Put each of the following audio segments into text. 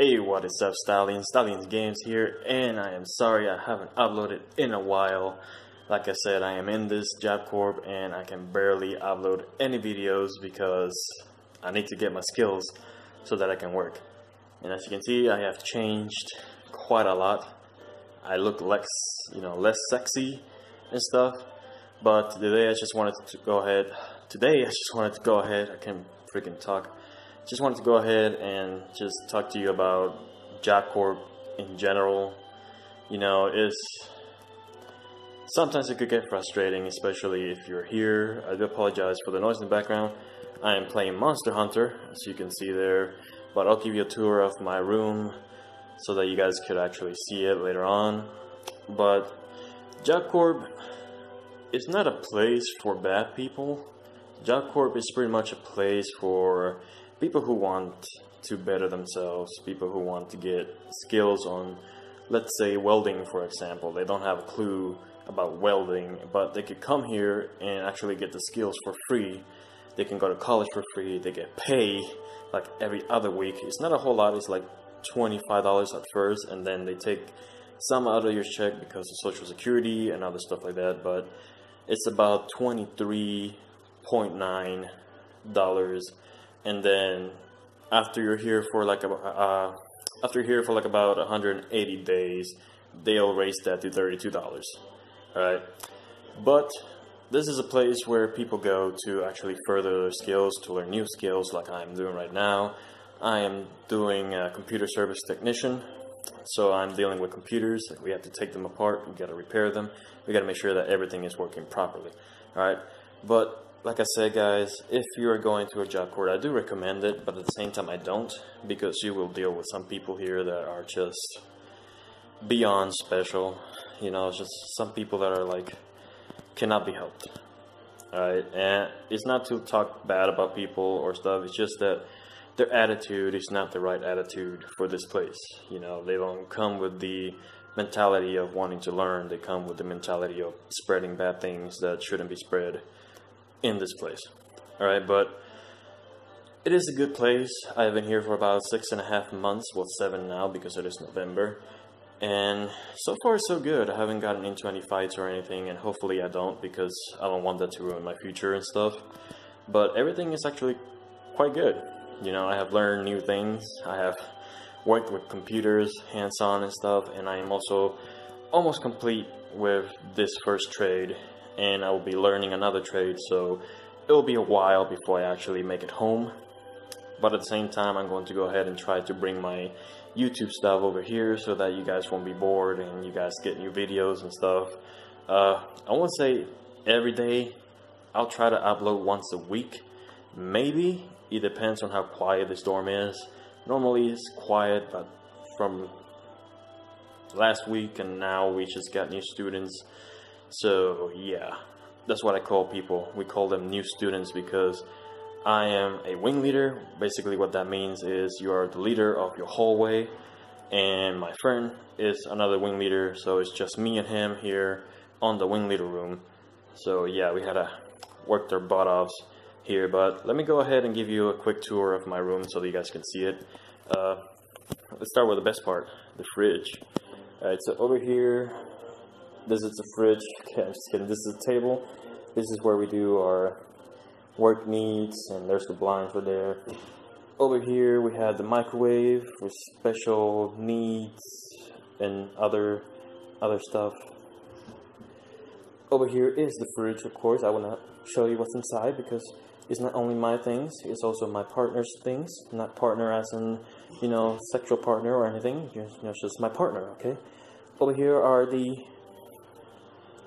Hey, what is up, Stallion? Stallion's Games here, and I am sorry I haven't uploaded in a while. Like I said, I am in this Job Corps, and I can barely upload any videos because I need to get my skills so that I can work. And as you can see, I have changed quite a lot. I look less, you know, less sexy and stuff. But today I just wanted to go ahead. Today I just wanted to go ahead. I can freaking talk just wanted to go ahead and just talk to you about Job Corps in general. You know, it's sometimes it could get frustrating, especially if you're here. I do apologize for the noise in the background. I am playing Monster Hunter, as you can see there, but I'll give you a tour of my room so that you guys could actually see it later on. But Job Corps is not a place for bad people. Job Corps is pretty much a place for people who want to better themselves, people who want to get skills on, let's say, welding, for example. They don't have a clue about welding, but they could come here and actually get the skills for free. They can go to college for free. They get pay like every other week. It's not a whole lot. It's like $25 at first, and then they take some out of your check because of Social Security and other stuff like that. But it's about $23.9 and then after you're here for like a, uh, after you're here for like about 180 days, they'll raise that to $32. All right, but this is a place where people go to actually further their skills, to learn new skills, like I'm doing right now. I am doing a computer service technician, so I'm dealing with computers. We have to take them apart. We got to repair them. We got to make sure that everything is working properly. All right, but like I said, guys, if you are going to a Job Corps, I do recommend it, but at the same time, I don't because you will deal with some people here that are just beyond special. You know, it's just some people that are like cannot be helped. Alright, and it's not to talk bad about people or stuff, it's just that their attitude is not the right attitude for this place. You know, they don't come with the mentality of wanting to learn, they come with the mentality of spreading bad things that shouldn't be spread in this place. All right, but it is a good place. I've been here for about six and a half months, well, seven now because it is November. And so far, so good. I haven't gotten into any fights or anything, and hopefully, I don't because I don't want that to ruin my future and stuff. But everything is actually quite good. You know, I have learned new things. I have worked with computers hands on and stuff, and I am also almost complete with this first trade and I will be learning another trade, so it will be a while before I actually make it home. But at the same time, I'm going to go ahead and try to bring my YouTube stuff over here so that you guys won't be bored and you guys get new videos and stuff. Uh, I won't say every day. I'll try to upload once a week. Maybe. It depends on how quiet this dorm is. Normally it's quiet, but from last week and now we just got new students so yeah, that's what I call people. We call them new students because I am a wing leader. Basically, what that means is you are the leader of your hallway, and my friend is another wing leader. So it's just me and him here on the wing leader room. So yeah, we had to work their butt offs here. But let me go ahead and give you a quick tour of my room so that you guys can see it. Uh, let's start with the best part, the fridge. Alright, so over here this is the fridge. Okay, I'm just kidding. This is the table. This is where we do our work needs, and there's the blinds for there. Over here, we have the microwave for special needs and other other stuff. Over here is the fridge, of course. I will not show you what's inside because it's not only my things, it's also my partner's things. Not partner as in, you know, sexual partner or anything. You know, just my partner, okay? Over here are the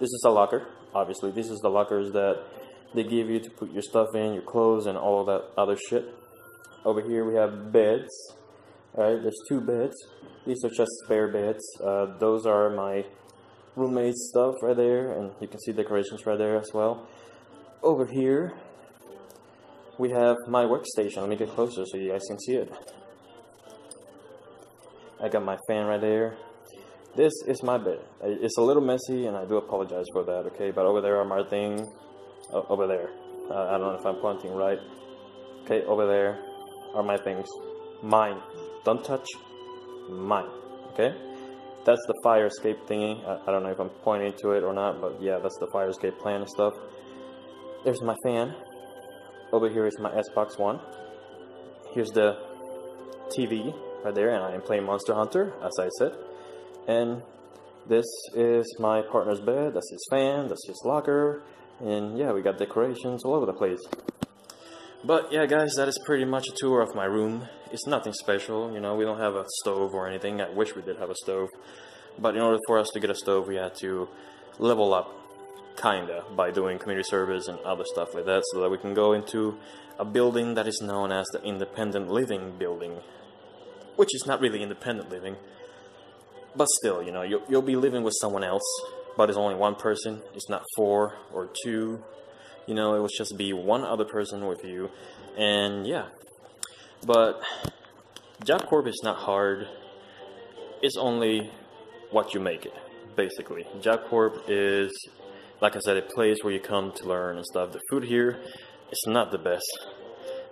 this is a locker, obviously. This is the lockers that they give you to put your stuff in, your clothes, and all that other shit. Over here we have beds. Alright, there's two beds. These are just spare beds. Uh, those are my roommate's stuff right there, and you can see decorations right there as well. Over here, we have my workstation. Let me get closer so you guys can see it. I got my fan right there. This is my bed. It's a little messy, and I do apologize for that, okay? But over there are my things. Uh, over there. Uh, I don't know if I'm pointing right. Okay, over there are my things. Mine. Don't touch. mine. Okay? That's the fire escape thingy. I, I don't know if I'm pointing to it or not, but yeah, that's the fire escape plan and stuff. There's my fan. Over here is my Xbox One. Here's the TV right there, and I am playing Monster Hunter, as I said. And this is my partner's bed. That's his fan. That's his locker. And yeah, we got decorations all over the place. But yeah, guys, that is pretty much a tour of my room. It's nothing special, you know, we don't have a stove or anything. I wish we did have a stove. But in order for us to get a stove, we had to level up, kinda, by doing community service and other stuff like that, so that we can go into a building that is known as the Independent Living Building. Which is not really independent living. But still, you know, you'll, you'll be living with someone else, but it's only one person. It's not four or two you know, it was just be one other person with you, and yeah. But Job Corps is not hard. It's only what you make it, basically. Job Corps is, like I said, a place where you come to learn and stuff. The food here is not the best,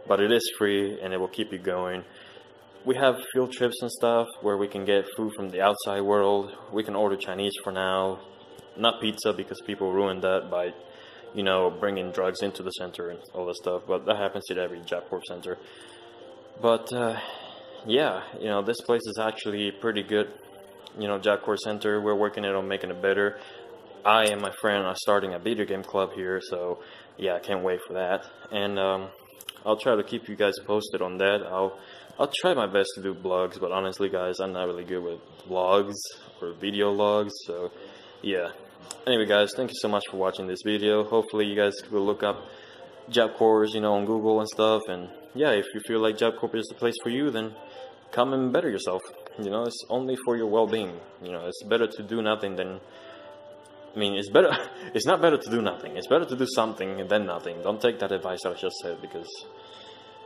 but it is free and it will keep you going. We have field trips and stuff where we can get food from the outside world. We can order Chinese for now, not pizza because people ruined that by you know, bringing drugs into the center and all that stuff. But that happens at every Job center. But uh, yeah, you know, this place is actually pretty good. You know, Job Center. We're working it on making it better. I and my friend are starting a video game club here, so yeah, I can't wait for that. And um, I'll try to keep you guys posted on that. I'll I'll try my best to do blogs, but honestly, guys, I'm not really good with vlogs or video logs. So yeah, Anyway, guys, thank you so much for watching this video. Hopefully, you guys will look up Job Corps, you know, on Google and stuff. And yeah, if you feel like Job Corps is the place for you, then come and better yourself. You know, it's only for your well-being. You know, it's better to do nothing than. I mean, it's better. It's not better to do nothing. It's better to do something than nothing. Don't take that advice I just said because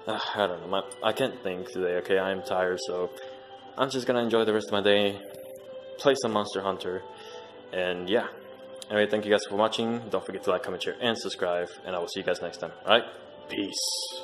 uh, I don't know. My, I can't think today. Okay, I am tired, so I'm just gonna enjoy the rest of my day. Play some Monster Hunter, and yeah. Anyway, thank you guys for watching. Don't forget to like, comment, share, and subscribe. And I will see you guys next time. Alright? Peace.